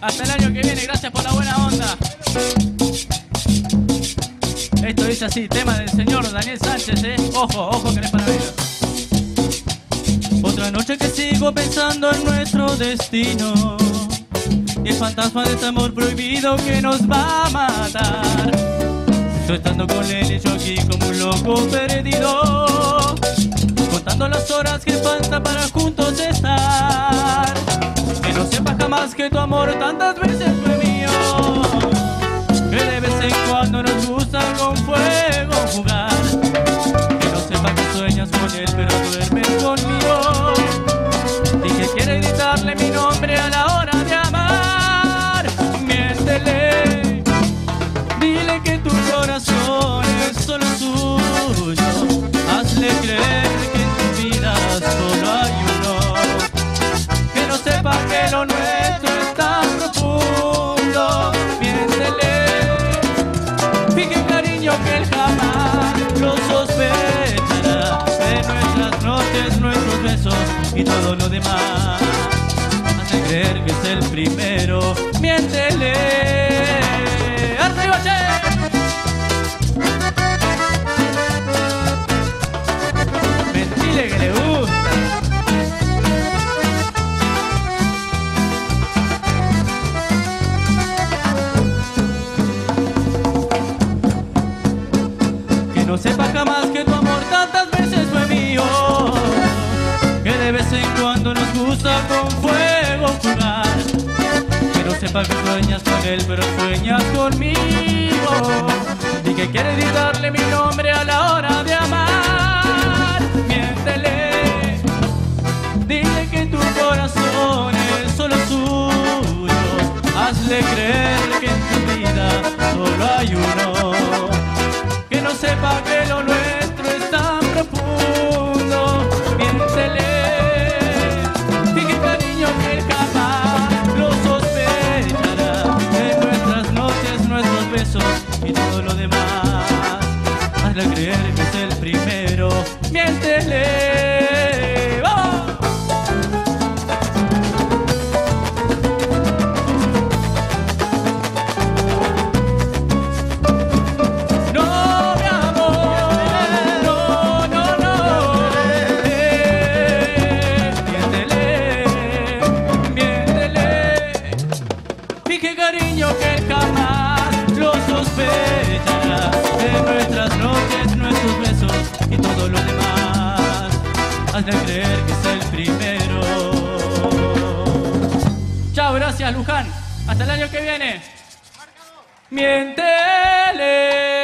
Hasta el año que viene, gracias por la buena onda. Esto dice así, tema del señor Daniel Sánchez, ¿eh? Ojo, ojo que no es para ver. Otra noche que sigo pensando en nuestro destino. Y el fantasma de este amor prohibido que nos va a matar. Estoy estando con él y yo aquí como un loco perdido. Contando las horas que faltan para juntos estar. Que tu amor tantas veces fue mío. Que de vez en cuando nos gusta con fuego jugar. Que no sepa que sueñas con él, pero duermes conmigo. Y que quiere gritarle mi nombre a la todo lo demás. Hace creer que es el primero, miéntele. De vez en cuando nos gusta con fuego jugar. Que no sepa que sueñas con él, pero sueñas conmigo. Y que quiere gritarle mi nombre a la hora de amar. Miéntele, dile que tu corazón es solo suyo. Hazle creer que en tu vida solo hay uno que no sepa que lo nuestro Creer que es el primero. Miéntele, Hazle creer que es el primero. Chao, gracias Luján. Hasta el año que viene. Miéntele.